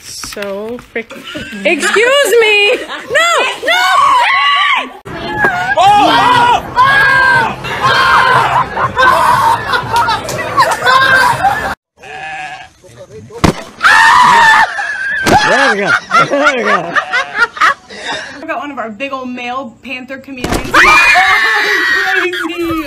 So freaking. Excuse me! No! No! We got one of our big old male panther chameleons. oh, crazy!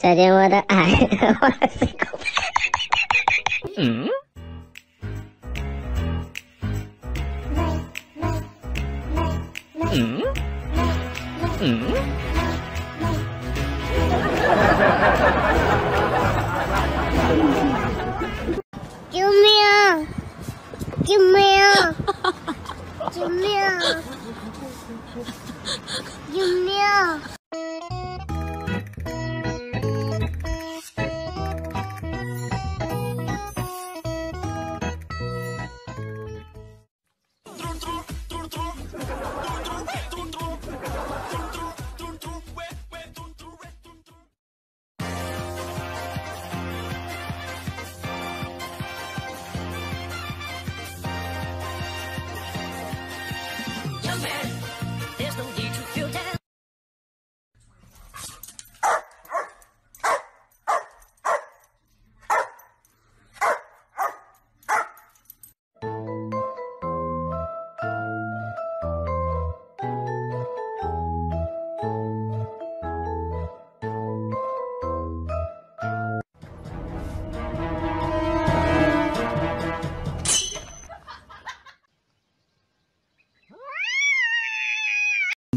再见，我的爱，我是狗。”嗯？嗯？嗯？救命！救命！救命！救命！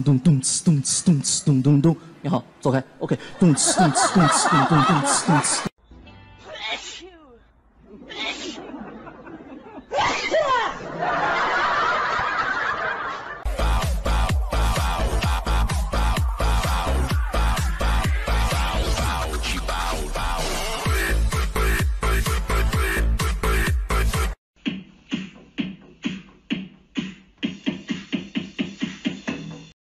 咚咚呲咚呲咚呲咚咚咚，你好，走开。OK，咚呲咚呲咚呲咚咚咚呲咚呲。